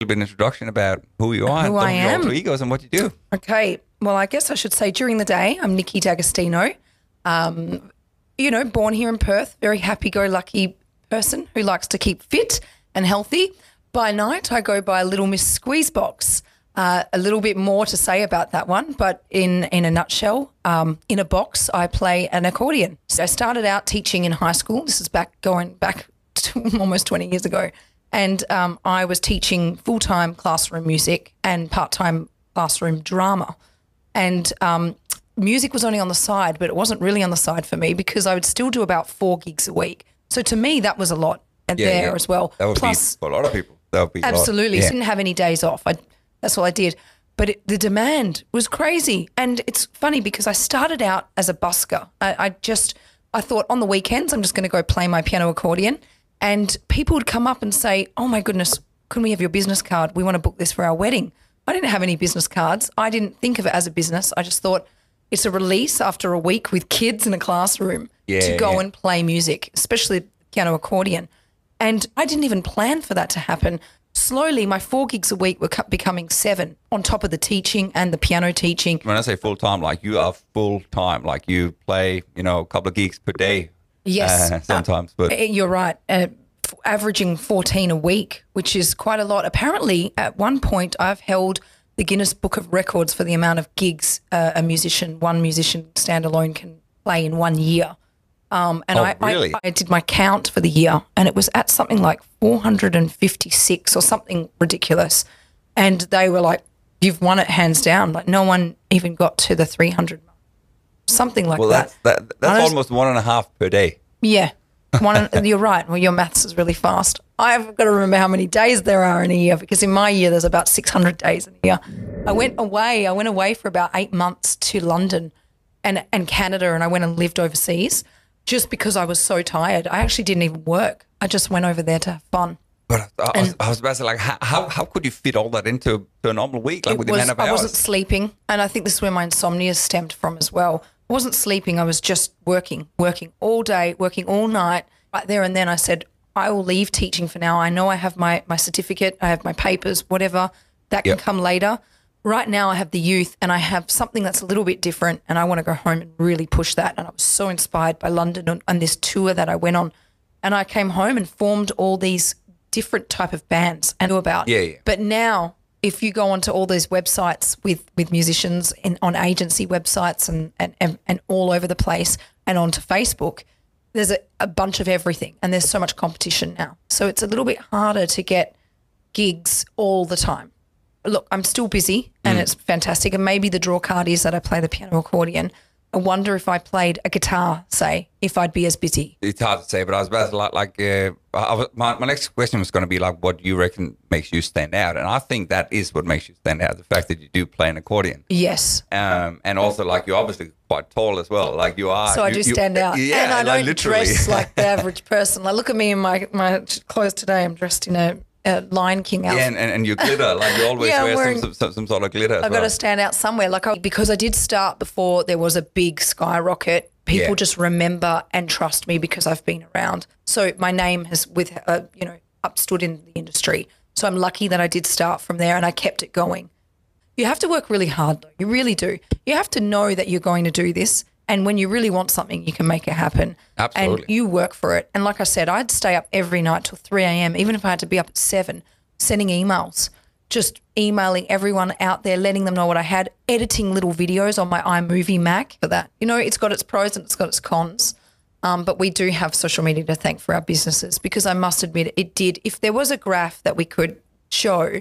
little bit of introduction about who you are, Who I am. alter egos, and what you do. Okay. Well, I guess I should say during the day, I'm Nikki D'Agostino. Um, you know, born here in Perth, very happy go lucky person who likes to keep fit and healthy. By night, I go by Little Miss Squeezebox. Uh, a little bit more to say about that one, but in, in a nutshell, um, in a box, I play an accordion. So I started out teaching in high school. This is back going back to almost 20 years ago. And um, I was teaching full time classroom music and part time classroom drama and um, music was only on the side, but it wasn't really on the side for me because I would still do about four gigs a week. So to me, that was a lot Yeah, there yeah. as well. That would Plus, be a lot of people. That would be absolutely, Yeah. didn't have any days off. I, that's all I did. But it, the demand was crazy, and it's funny because I started out as a busker. I, I just I thought on the weekends I'm just going to go play my piano accordion, and people would come up and say, "Oh my goodness, can we have your business card? We want to book this for our wedding." I didn't have any business cards. I didn't think of it as a business. I just thought it's a release after a week with kids in a classroom Yeah, to go yeah. and play music, especially piano accordion. And I didn't even plan for that to happen. Slowly, my four gigs a week were becoming seven on top of the teaching and the piano teaching. When I say full time, like you are full time, like you play, you know, a couple of gigs per day. Yes. uh, sometimes, but Uh, You're right. Uh, f- averaging 14 a week, which is quite a lot. Apparently, at one point, I've held the Guinness Book of Records for the amount of gigs uh, a musician, one musician standalone can play in one year. Um, and Oh, I, really? I, I did my count for the year, and it was at something like 456 or something ridiculous. And they were like, "You've won it hands down." Like no one even got to the 300 mark, something like well, that. that's that, that's almost one and a half per day. Yeah. One, you're right. Well, your maths is really fast. I've got to remember how many days there are in a year because in my year there's about 600 days in a year. I went away. I went away for about eight months to London and and Canada, and I went and lived overseas just because I was so tired. I actually didn't even work. I just went over there to have fun. But I, I, was, I was about to say, like, how, how, could you fit all that into a normal week, like It with the amount of I hours? wasn't sleeping, and I think this is where my insomnia stemmed from as well. I wasn't sleeping. I was just working, working all day, working all night. Right there and then, I said, I will leave teaching for now. I know I have my my certificate, I have my papers, whatever that can Yep. come later. Right now, I have the youth, and I have something that's a little bit different, and I want to go home and really push that. And I was so inspired by London and, and this tour that I went on, and I came home and formed all these different type of bands and knew about. Yeah, yeah. But now, if you go onto all those websites with with musicians in, on agency websites and, and and and all over the place, and onto Facebook, there's a, a bunch of everything, and there's so much competition now. So it's a little bit harder to get gigs all the time. Look, I'm still busy, and mm. it's fantastic. And maybe the draw card is that I play the piano accordion. I wonder if I played a guitar, say, if I'd be as busy. it's hard to say, but I was about to like, like uh, I was, my, my next question was going to be like, what do you reckon makes you stand out? And I think that is what makes you stand out, the fact that you do play an accordion. Yes. Um, and also like you're obviously quite tall as well. Like you are. So I you- do you- stand out. Yeah, and I like, don't literally. dress like the average person. Like, look at me in my, my clothes today. I'm dressed in a, a Lion King outfit. Yeah, and, and, and you glitter. Like you always Yeah, wear wearing- some, some, some sort of glitter. I've well. got to stand out somewhere. Like, I, because I did start before there was a big skyrocket. People Yeah. just remember and trust me because I've been around. So my name has, with uh, you know, upstood in the industry. So I'm lucky that I did start from there and I kept it going. You have to work really hard, though. You really do. You have to know that you're going to do this, and when you really want something, you can make it happen. Absolutely. And you work for it. And like I said, I'd stay up every night till 3 a.m., even if I had to be up at 7, sending emails, just emailing everyone out there, letting them know what I had, editing little videos on my iMovie Mac for that. You know, it's got its pros and it's got its cons. Um, but we do have social media to thank for our businesses because I must admit it did. If there was a graph that we could show,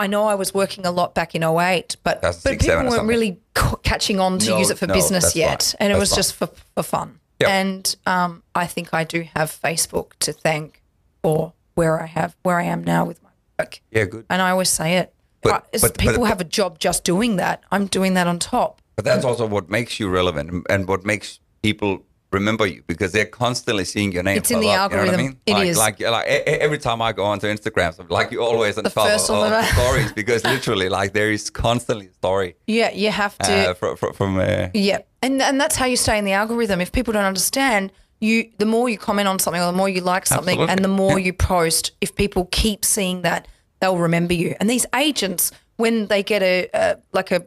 I know I was working a lot back in 08, but, but 2006, people weren't really catching on to No, use it for no, business yet. And it was just for, for fun. Yep. And um, I think I do have Facebook to thank for where I have where I am now with my work. yeah, good. And I always say it. But- I- but- people but- have a job just doing that. I'm doing that on top. But that's also what makes you relevant and what makes people remember you because they're constantly seeing your name. It's in the up, you know what I algorithm. mean? It like, is. Like, like every time I go onto Instagram, so like you always on The top first of, stories because literally, like there is constantly a story Yeah, you have to. uh, from from. from uh, Yeah, and and that's how you stay in the algorithm. If people don't understand, you the more you comment on something, or the more you like something, Absolutely. and the more Yeah. you post. If people keep seeing that, they'll remember you. And these agents, when they get a, a like a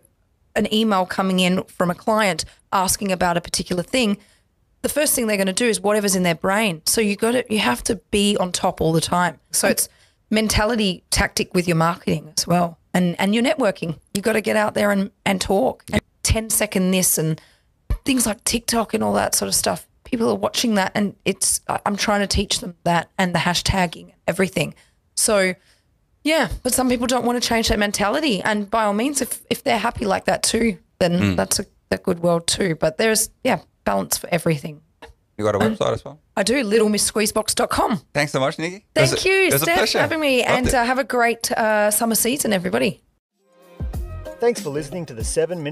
an email coming in from a client asking about a particular thing, the first thing they're going to do is whatever's in their brain. So you got to you have to be on top all the time. So it's mentality tactic with your marketing as well, and and your networking. You got to get out there and and talk. And 10 second this and things like TikTok and all that sort of stuff. People are watching that, and it's I'm trying to teach them that and the hashtagging and everything. So yeah, but some people don't want to change that mentality. And by all means, if if they're happy like that too, then hmm. that's a, a good world too. But there's yeah balance for everything. You got a website as well? I do littlemissqueezebox.com. Thanks so much, Nikki. Thank was you, it a Steph, for pleasure. having me, Loved and uh, have a great uh, summer season, everybody. Thanks for listening to the 7 Minute